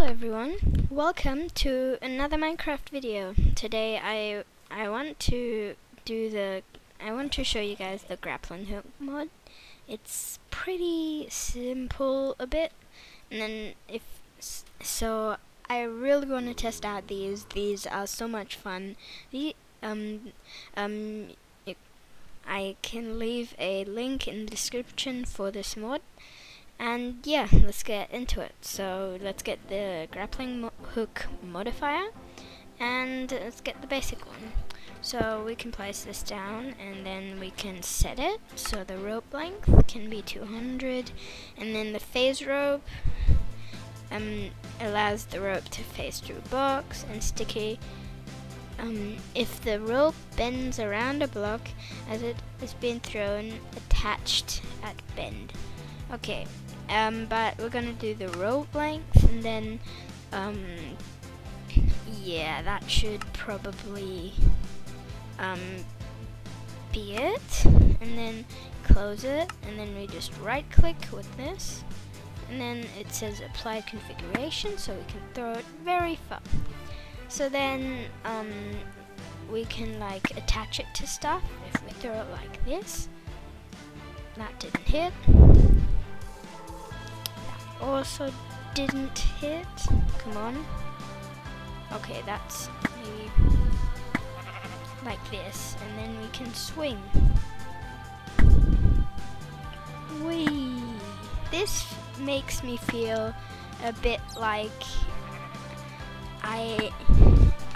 everyone, welcome to another Minecraft video. Today I I want to do the I want to show you guys the grappling hook mod. It's pretty simple a bit and then if so I really want to test out these. These are so much fun. The um um I can leave a link in the description for this mod and yeah, let's get into it. So let's get the grappling mo hook modifier and let's get the basic one. So we can place this down and then we can set it so the rope length can be 200 and then the phase rope um, allows the rope to phase through blocks and sticky um, if the rope bends around a block as it is being thrown attached at bend. Okay, um, but we're gonna do the rope length and then um, yeah that should probably um, be it. And then close it and then we just right click with this. And then it says apply configuration so we can throw it very far. So then um, we can like attach it to stuff. If we throw it like this that didn't hit also didn't hit. Come on. Okay, that's maybe like this, and then we can swing. Whee! This makes me feel a bit like I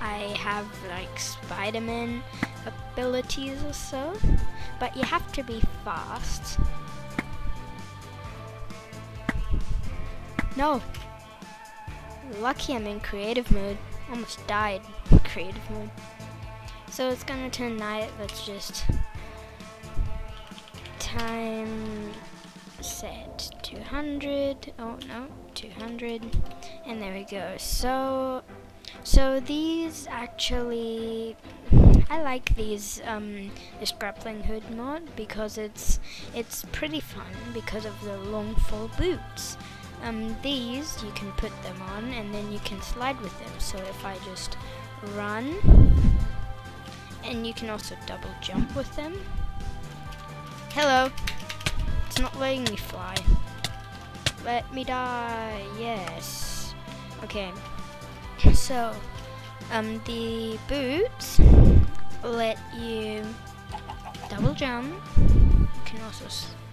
I have like Spider-Man abilities or so, but you have to be fast. No. Lucky I'm in creative mode. Almost died in creative mode. So it's gonna turn night. Let's just time set 200. Oh no, 200. And there we go. So so these actually I like these um, this grappling hook mod because it's it's pretty fun because of the long fall boots um, these you can put them on and then you can slide with them. So if I just run and you can also double jump with them. Hello. It's not letting me fly. Let me die. Yes. Okay. So um, the boots let you double jump. You can also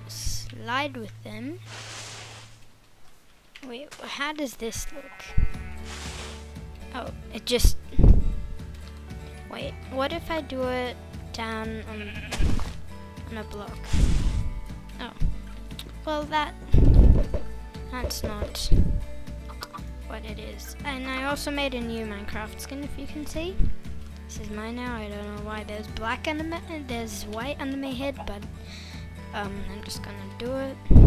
slide with them Wait, how does this look? Oh, it just... Wait, what if I do it down on, on a block? Oh. Well, that... That's not what it is. And I also made a new Minecraft skin, if you can see. This is mine now. I don't know why there's black under my... There's white under my head, but... Um, I'm just gonna do it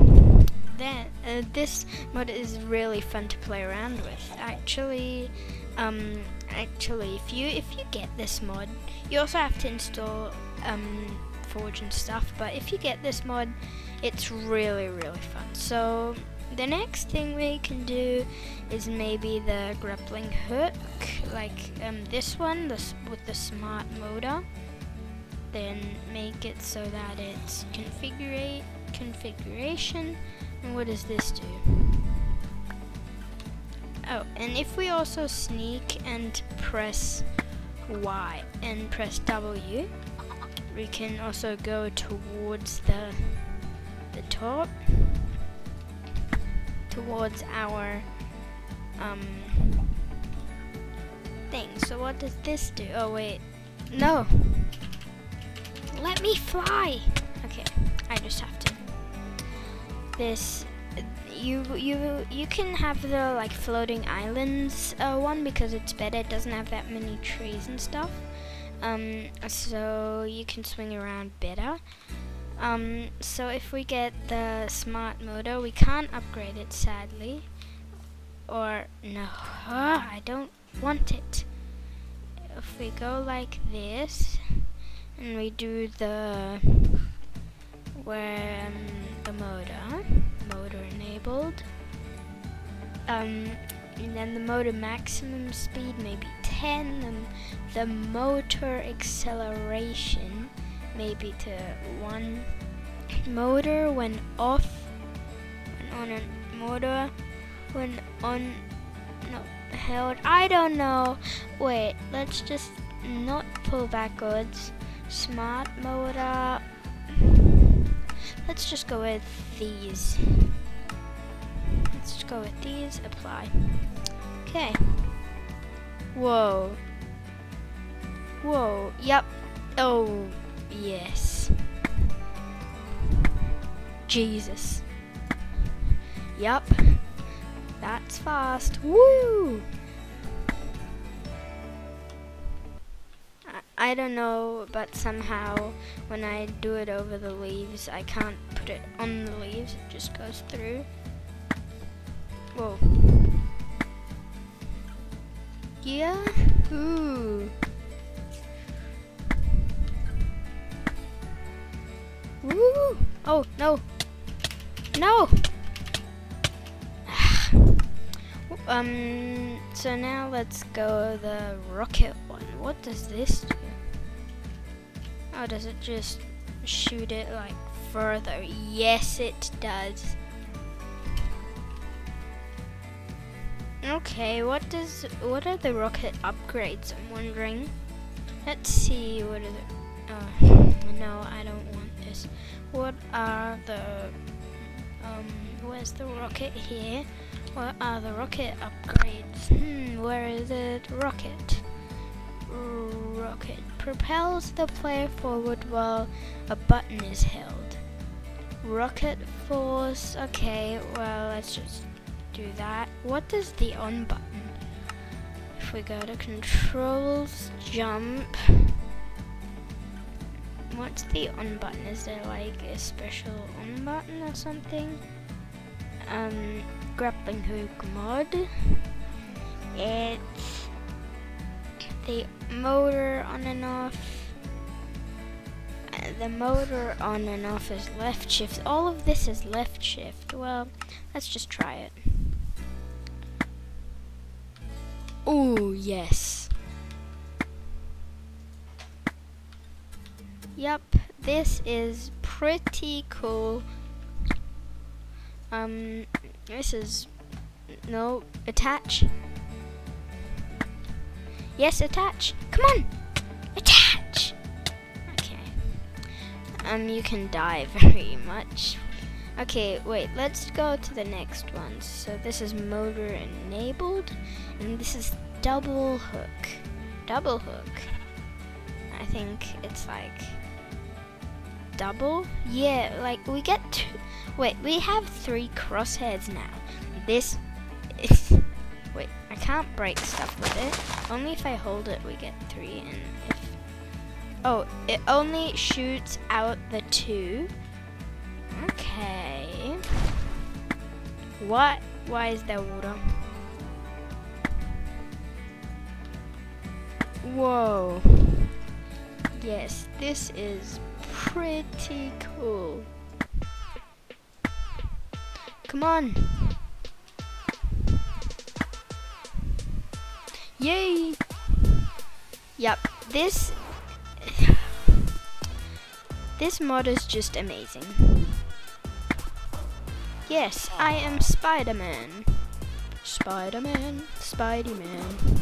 then uh, this mod is really fun to play around with. Actually, um, actually, if you if you get this mod, you also have to install um, Forge and stuff. But if you get this mod, it's really really fun. So the next thing we can do is maybe the grappling hook, like um, this one, this with the smart motor. Then make it so that it's configure configuration and what does this do? Oh, and if we also sneak and press Y and press W, we can also go towards the the top, towards our um thing. So what does this do? Oh wait, no. Let me fly. Okay, I just have this you you you can have the like floating islands uh, one because it's better it doesn't have that many trees and stuff. Um, so you can swing around better. Um, so if we get the smart motor we can't upgrade it sadly. Or no I don't want it. If we go like this and we do the where um, the motor, motor enabled, um, and then the motor maximum speed maybe 10 the, the motor acceleration maybe to 1 motor when off when on a motor when on no held I don't know. Wait let's just not pull backwards. Smart motor let's just go with these. Let's just go with these apply. Okay. Whoa. Whoa. Yep oh yes. Jesus. Yep. That's fast. Woo! I, don't know, but somehow when I do it over the leaves, I can't put it on the leaves. It just goes through. Whoa. Yeah? Ooh. Woo! Oh, no. No! um, so now let's go the rocket one. What does this do? Does it just shoot it like further? Yes, it does. Okay, what does what are the rocket upgrades? I'm wondering. Let's see. What are the? Oh, no, I don't want this. What are the? Um, where's the rocket here? What are the rocket upgrades? Hmm, where is it? Rocket. Rocket propels the player forward while a button is held. Rocket force. Okay, well, let's just do that. What does the on button? If we go to controls, jump. What's the on button? Is there like a special on button or something? Um, grappling hook mod. It's the motor on and off. Uh, the motor on and off is left shift. All of this is left shift. Well, let's just try it. Oh, yes. Yep, this is pretty cool. Um, this is no attach. Yes, attach. Come on, attach. Okay. Um, you can die very much. Okay, wait. Let's go to the next one. So this is motor enabled, and this is double hook. Double hook. I think it's like double. Yeah, like we get two Wait, we have three crosshairs now. This is... Wait, I can't break stuff with it. Only if I hold it we get three, and if... Oh, it only shoots out the two. Okay. What? Why is there water? Whoa. Yes, this is pretty cool. Come on. Yay! Yep, this this mod is just amazing. Yes, I am Spider-Man. Spider-Man, Spidey-Man.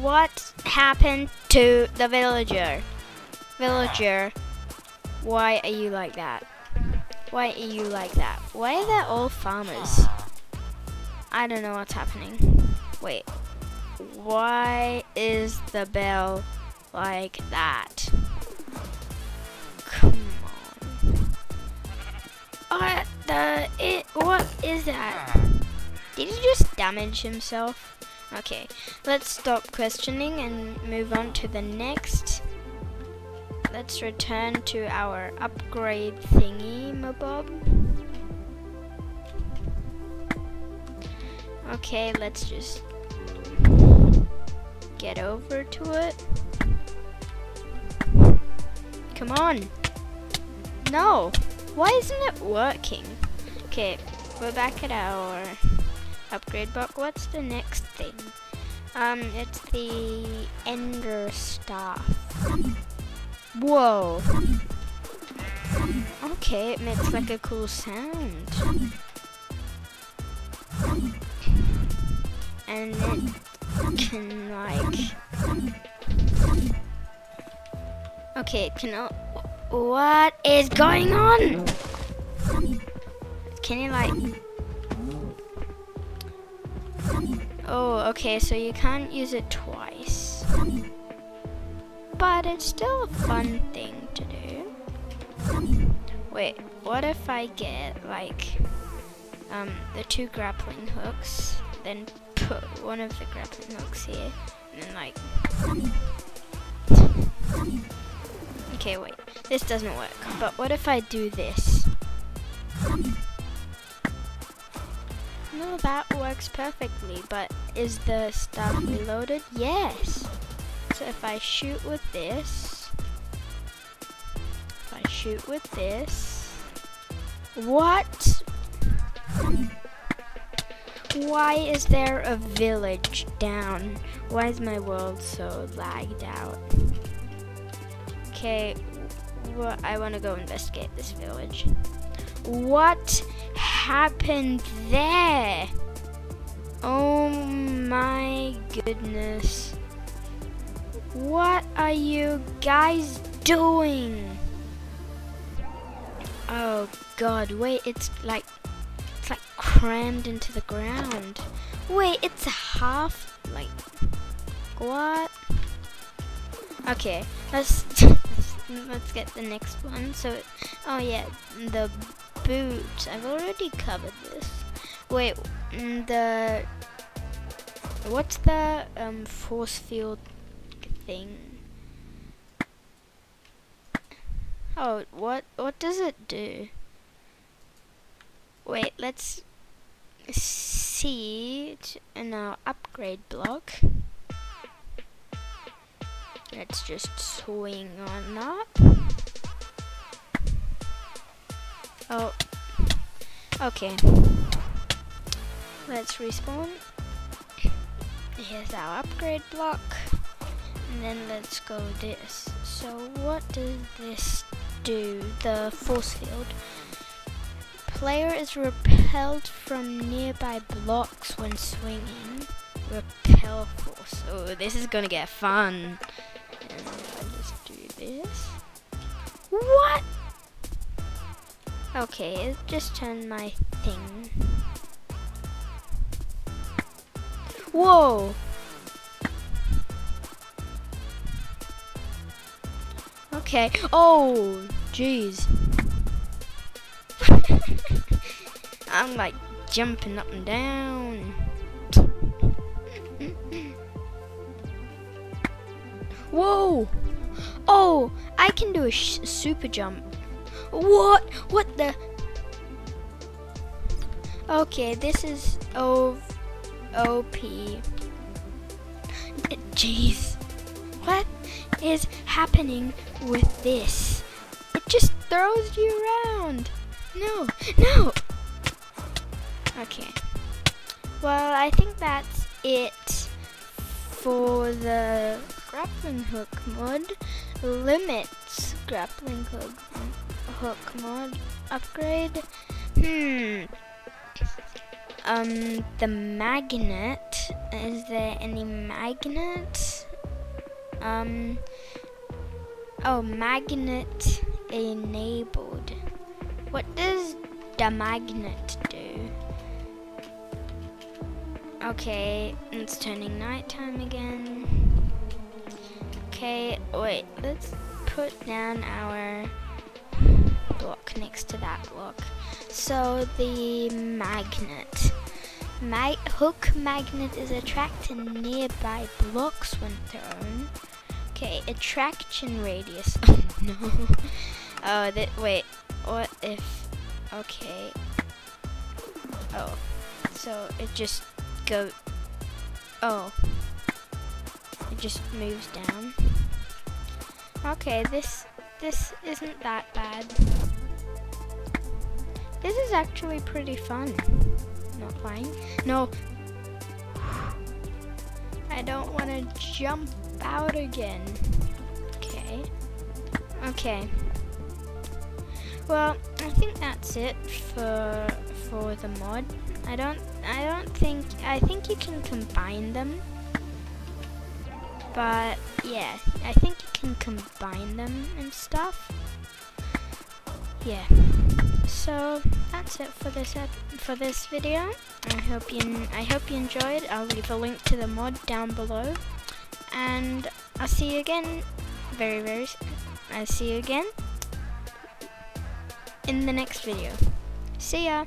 What happened to the villager? Villager, why are you like that? Why are you like that? Why are they all farmers? I don't know what's happening. Wait. Why is the bell like that? Come on. What the it what is that? Did he just damage himself? Okay, let's stop questioning and move on to the next let's return to our upgrade thingy mabob. Okay, let's just get over to it. Come on. No. Why isn't it working? Okay, we're back at our upgrade block. What's the next thing? Um, it's the Ender Staff. Whoa. Okay, it makes like a cool sound. And it can like... Okay, can... What is going on? Can you like... Oh, okay, so you can't use it twice. But it's still a fun thing to do. Wait, what if I get, like, um, the two grappling hooks, then put one of the grappling hooks here, and then, like... Okay, wait, this doesn't work, but what if I do this? No, that works perfectly, but is the stuff reloaded? Yes. So if I shoot with this, if I shoot with this, what? Why is there a village down? Why is my world so lagged out? Okay, well, I want to go investigate this village. What happened there? Oh my goodness. What are you guys doing? Oh god, wait, it's like it's like crammed into the ground. Wait, it's a half like what? Okay, let's let's get the next one. So, oh yeah, the boots. I've already covered this. Wait, mm, the what's the um, force field thing? Oh, what what does it do? Wait, let's see in our upgrade block. Let's just swing on up. Oh. Okay. Let's respawn. Here's our upgrade block. And then let's go this. So what does this do? The force field. Player is repelled from nearby blocks when swinging. Repel force. Oh, this is gonna get fun. And I just do this. What? Okay, just turn my thing. Whoa! Okay. Oh, jeez. I'm like jumping up and down. Whoa! Oh, I can do a super jump. What? What the? Okay, this is O OP. Jeez. What is happening with this? It just throws you around. No, no. Okay. Well, I think that's it for the grappling hook mod. Limits grappling hook hook mod upgrade. Hmm. Um, the magnet. Is there any magnet? Um. Oh, magnet enabled. What does the magnet Okay, it's turning nighttime again. Okay, wait, let's put down our block next to that block. So the magnet. Mag hook magnet is attracted nearby blocks when thrown. Okay, attraction radius. Oh no. Oh, that wait. What if? Okay. Oh, so it just go. Oh, it just moves down. Okay, this this isn't that bad. This is actually pretty fun. Not flying. No. I don't want to jump out again. Okay. Okay. Well, I think that's it for for the mod. I don't I don't think I think you can combine them. But yeah, I think you can combine them and stuff. Yeah. So that's it for this for this video. I hope you I hope you enjoyed. I'll leave a link to the mod down below, and I'll see you again very very. I'll see you again in the next video. See ya!